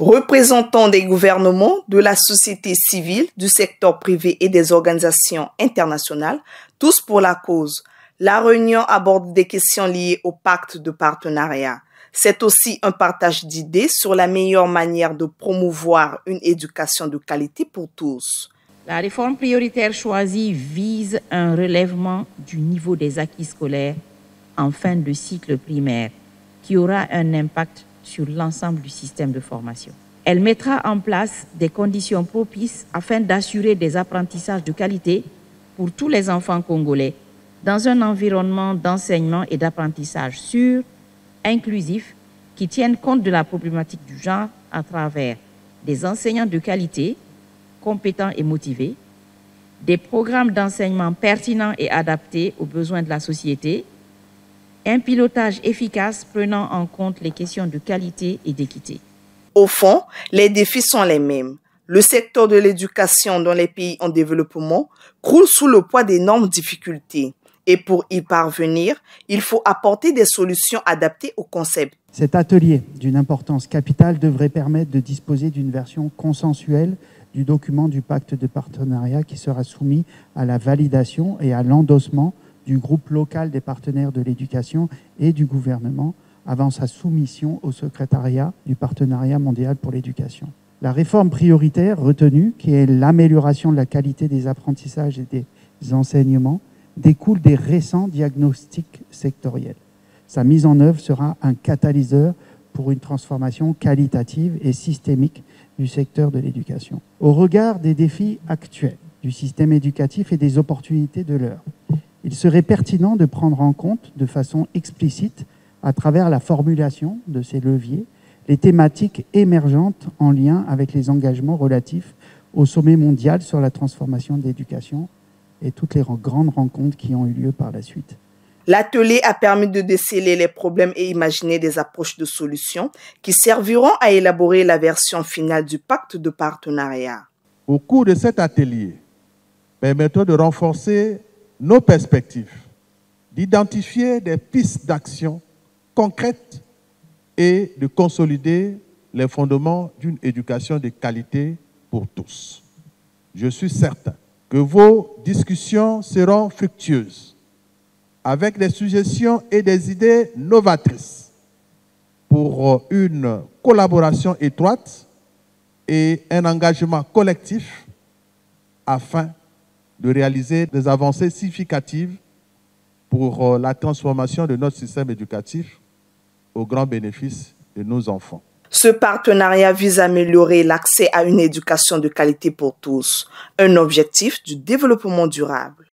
Représentants des gouvernements, de la société civile, du secteur privé et des organisations internationales, tous pour la cause. La réunion aborde des questions liées au pacte de partenariat. C'est aussi un partage d'idées sur la meilleure manière de promouvoir une éducation de qualité pour tous. La réforme prioritaire choisie vise un relèvement du niveau des acquis scolaires en fin de cycle primaire qui aura un impact sur l'ensemble du système de formation. Elle mettra en place des conditions propices afin d'assurer des apprentissages de qualité pour tous les enfants congolais dans un environnement d'enseignement et d'apprentissage sûr, inclusif, qui tienne compte de la problématique du genre à travers des enseignants de qualité, compétents et motivés, des programmes d'enseignement pertinents et adaptés aux besoins de la société, un pilotage efficace prenant en compte les questions de qualité et d'équité. Au fond, les défis sont les mêmes. Le secteur de l'éducation dans les pays en développement croule sous le poids d'énormes difficultés. Et pour y parvenir, il faut apporter des solutions adaptées au concept. Cet atelier d'une importance capitale devrait permettre de disposer d'une version consensuelle du document du pacte de partenariat qui sera soumis à la validation et à l'endossement du groupe local des partenaires de l'éducation et du gouvernement avant sa soumission au secrétariat du partenariat mondial pour l'éducation. La réforme prioritaire retenue, qui est l'amélioration de la qualité des apprentissages et des enseignements, découle des récents diagnostics sectoriels. Sa mise en œuvre sera un catalyseur pour une transformation qualitative et systémique du secteur de l'éducation. Au regard des défis actuels du système éducatif et des opportunités de l'heure, il serait pertinent de prendre en compte de façon explicite, à travers la formulation de ces leviers, les thématiques émergentes en lien avec les engagements relatifs au sommet mondial sur la transformation de l'éducation et toutes les grandes rencontres qui ont eu lieu par la suite. L'atelier a permis de déceler les problèmes et imaginer des approches de solutions qui serviront à élaborer la version finale du pacte de partenariat. Au cours de cet atelier, permettant de renforcer nos perspectives, d'identifier des pistes d'action concrètes et de consolider les fondements d'une éducation de qualité pour tous. Je suis certain que vos discussions seront fructueuses, avec des suggestions et des idées novatrices pour une collaboration étroite et un engagement collectif afin de réaliser des avancées significatives pour euh, la transformation de notre système éducatif au grand bénéfice de nos enfants. Ce partenariat vise à améliorer l'accès à une éducation de qualité pour tous, un objectif du développement durable.